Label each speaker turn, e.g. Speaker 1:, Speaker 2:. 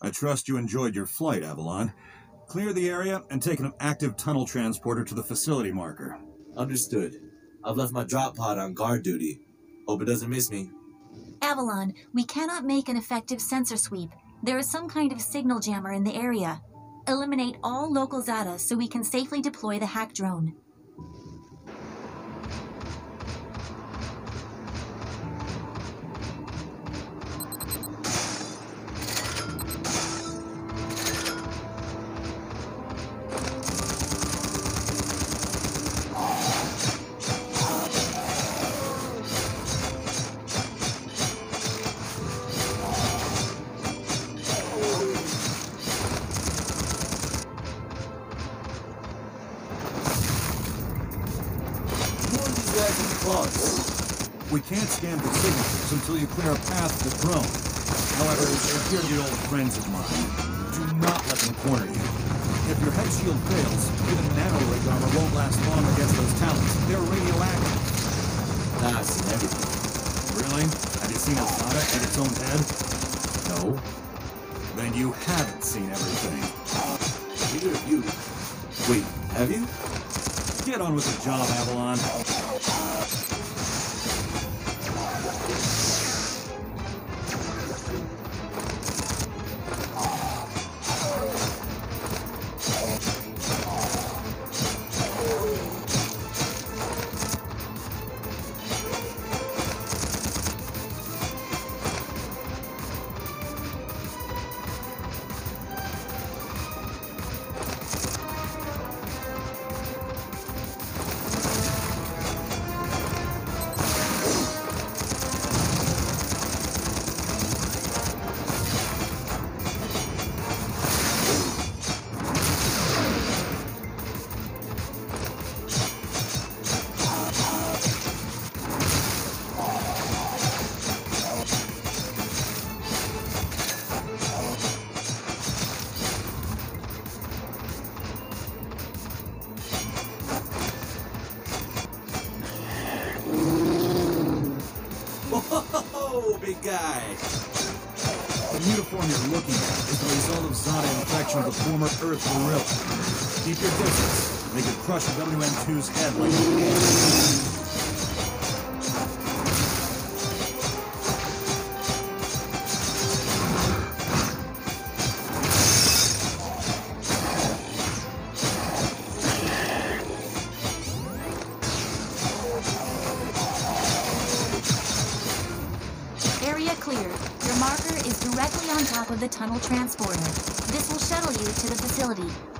Speaker 1: I trust you enjoyed your flight, Avalon. Clear the area and take an active tunnel transporter to the facility marker.
Speaker 2: Understood. I've left my drop pod on guard duty. Hope it doesn't miss me.
Speaker 3: Avalon, we cannot make an effective sensor sweep. There is some kind of signal jammer in the area. Eliminate all local XADA so we can safely deploy the hack drone.
Speaker 1: We can't scan the signatures until you clear a path to the drone. However, they appear to be old friends of mine. Do not let them corner you. If your head shield fails, even nano-rig armor won't last long against those talents. They're radioactive.
Speaker 2: I've seen everything.
Speaker 1: Really? Have you seen a XADA eat its own head?
Speaker 2: No.
Speaker 1: Then you haven't seen everything.
Speaker 2: Neither of you. Wait, have you?
Speaker 1: Get on with the job, Avalon.
Speaker 2: Whoa, big guy.
Speaker 1: The uniform you're looking at is the result of XADA infection of the former Earth gorilla. Keep your distance. They could crush WM2's head like
Speaker 3: Area cleared. Your marker is directly on top of the tunnel transporter. This will shuttle you to the facility.